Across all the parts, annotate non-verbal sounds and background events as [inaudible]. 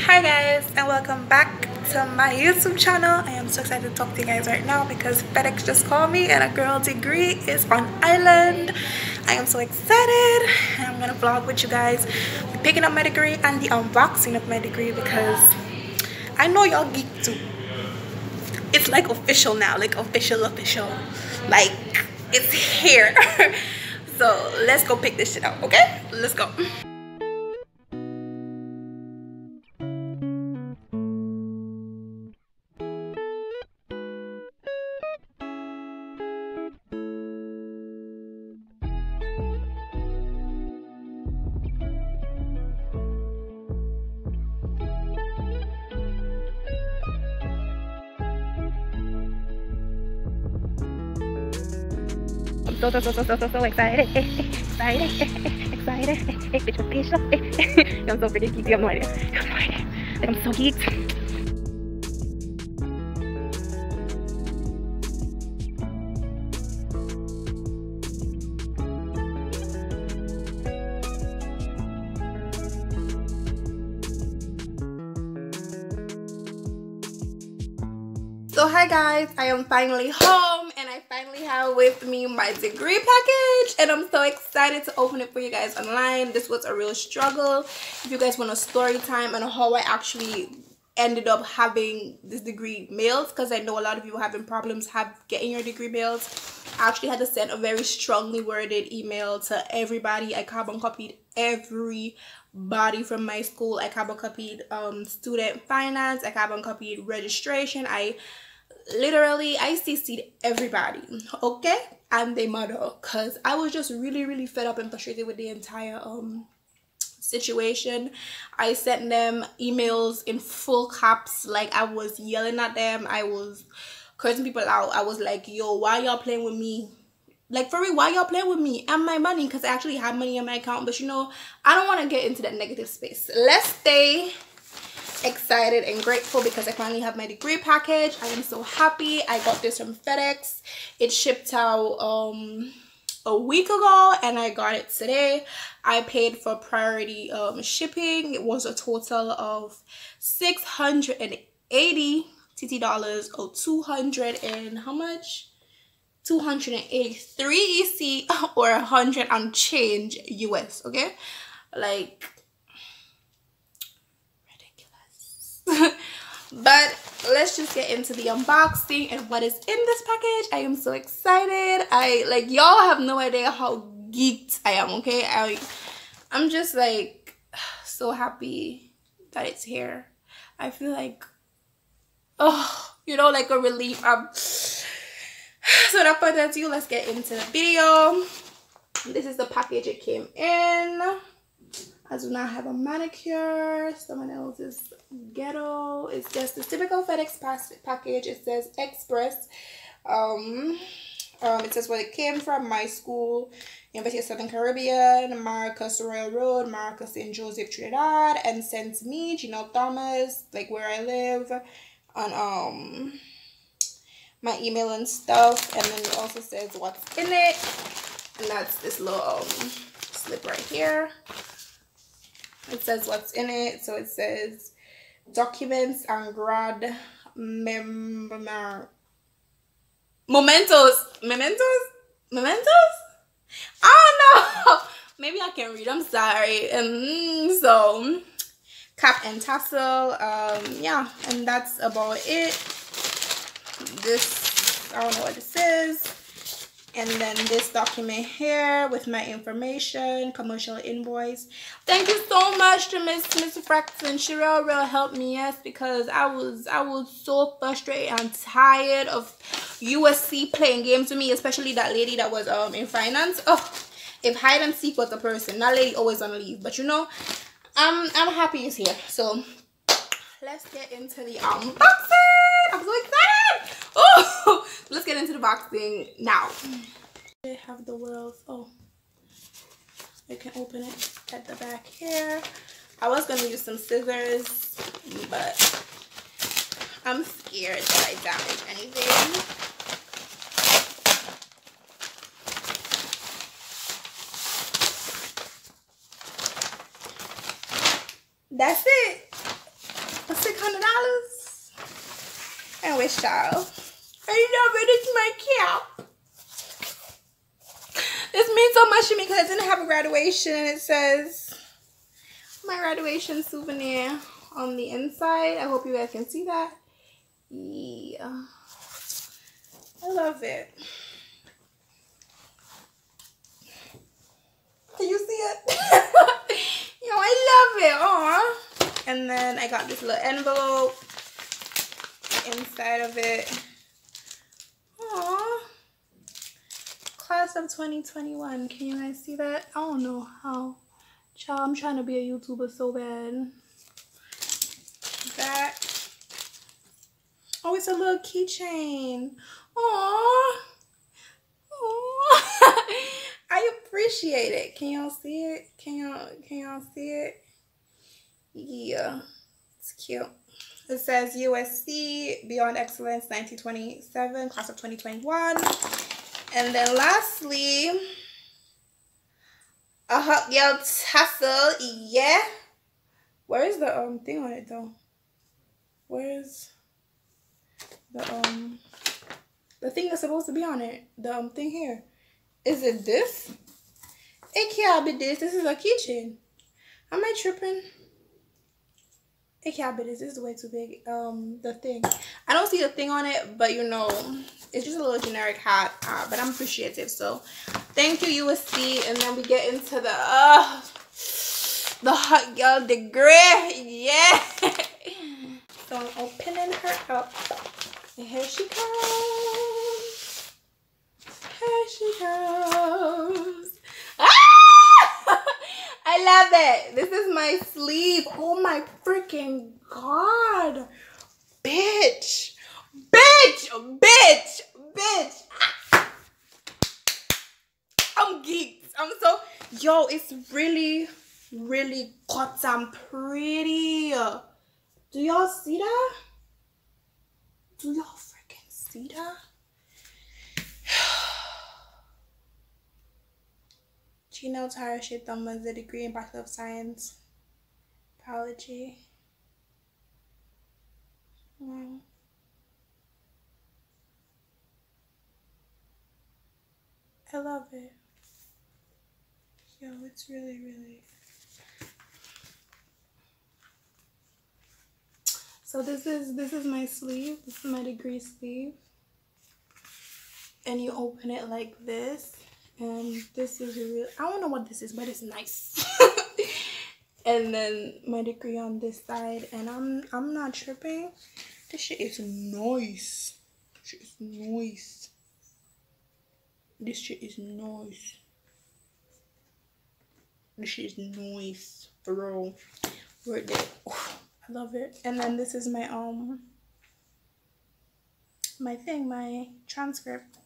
hi guys and welcome back to my youtube channel. I am so excited to talk to you guys right now because fedex just called me and a girl degree is on island. I am so excited. I'm gonna vlog with you guys. Picking up my degree and the unboxing of my degree because i know y'all geek too. It's like official now like official official. Like it's here. [laughs] So let's go pick this shit up okay? Let's go so so so so so so so excited excited excited bitch facial I'm so freaking geeked you have no idea you have no idea I'm so geeked so hi guys i am finally home. i with me my degree package and i'm so excited to open it for you guys online. This was a real struggle. If you guys want a story time and how i actually ended up having this degree mailed because i know a lot of you having problems have getting your degree mailed i actually had to send a very strongly worded email to everybody. I carbon copied every body from my school. I carbon copied um student finance. I carbon copied registration. I literally I CC'd everybody, okay? And they mother because I was just really, really fed up and frustrated with the entire um situation. I sent them emails in full caps, like I was yelling at them, I was cursing people out. I was like, yo, why y'all playing with me? Like for real, why y'all playing with me and my money? Because I actually have money in my account, but you know, I don't want to get into that negative space. Let's stay excited and grateful because I finally have my degree package. I am so happy. I got this from FedEx. It shipped out um a week ago and I got it today. I paid for priority um shipping. It was a total of 680 TT dollars or 200 and how much? 283 EC [laughs] or 100 and change US, okay? Like [laughs] but let's just get into the unboxing and what is in this package. I am so excited. I like y'all have no idea how geeked i am okay? I i'm just like [sighs] so happy that it's here. I feel like [sighs] oh you know like a relief. Um [sighs] so without further ado let's get into the video. This is the package it came in I do not have a manicure. Someone else's ghetto. It's just the typical FedEx package. It says Express. Um, um, it says where it came from. My school, University of Southern Caribbean, Marcus Railroad, Maracas St. Joseph, Trinidad, and sent me, Jeanelle Thomas, like where I live, on um my email and stuff. And then it also says what's in it. And that's this little um slip right here it says what's in it. So it says documents and grad mem mementos. Mementos? Mementos? I don't know maybe i can read. I'm sorry. Um so cap and tassel. Um yeah and that's about it. This i don't know what this is and then this document here with my information commercial invoice. Thank you so much to miss miss fraxton. She real real helped me yes because i was i was so frustrated and tired of usc playing games with me especially that lady that was um in finance. Oh if hide and seek was a person that lady always on leave. But you know i'm i'm happy it's here. So let's get into the unboxing. I'm so excited. Oh [laughs] let's get into the boxing now. They have the wheels. Oh, I can open it at the back here. I was going to use some scissors, but I'm scared that I damage anything. That's it. For $600. And wish y'all love it. It's my cap. This means so much to me because I didn't have a graduation. And it says my graduation souvenir on the inside. I hope you guys can see that. Yeah. I love it. Can you see it? [laughs] Yo, I love it. Aw. And then I got this little envelope inside of it. Aw. Class of 2021. Can you guys see that? I don't know how. Child, I'm trying to be a YouTuber so bad. That. Oh, it's a little keychain. Aww. [laughs] I appreciate it. Can y'all see it? Can y'all can y'all see it? Yeah. It's cute. It says USC Beyond Excellence 1927, class of 2021. And then lastly, a hot girl tassel. Yeah. Where is the um thing on it though? Where is the um the thing that's supposed to be on it? The um thing here. Is it this? It can't be this. This is a kitchen. Am I tripping? It can't be this. This is way too big. Um, the thing. I don't see a thing on it, but you know, it's just a little generic hat. Uh, but I'm appreciative. So, thank you USC. And then we get into the uh, the hot girl degree. Yeah. [laughs] so I'm opening her up. And here she comes. Here she comes. Ah! [laughs] I love it. This is my sleeve. Oh my freaking god. Bitch. Bitch. Bitch. Bitch. I'm geeked. I'm so yo, it's really, really goddamn pretty. Do y'all see that? Do y'all freaking see that? [sighs] Gino Tara Shitama a degree in Bachelor of Science, Biology. Wow. I love it. Yo, it's really, really. So this is this is my sleeve. This is my degree sleeve. And you open it like this and this is real i don't know what this is but it's nice [laughs] and then my degree on this side and i'm i'm not tripping this shit is nice this shit is nice this shit is nice this shit is nice bro Word it. Oh, i love it and then this is my um my thing my transcript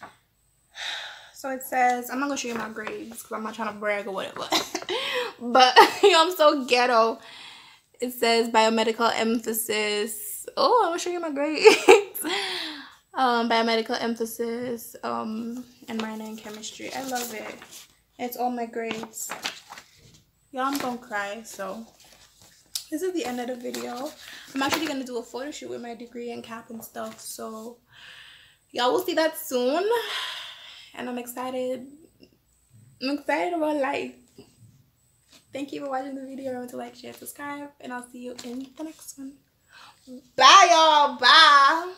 [sighs] so it says, I'm not gonna show you my grades because I'm not trying to brag or whatever. [laughs] but [laughs] you know, I'm so ghetto. It says biomedical emphasis. Oh, I'm gonna show you my grades. [laughs] um, biomedical emphasis, um, and minor in chemistry. I love it. It's all my grades. y'all I'm gonna cry, so this is the end of the video. I'm actually gonna do a photo shoot with my degree and cap and stuff, so y'all will see that soon and I'm excited. I'm excited about life. Thank you for watching the video. Remember to like, share, subscribe, and I'll see you in the next one. Bye, y'all. Bye.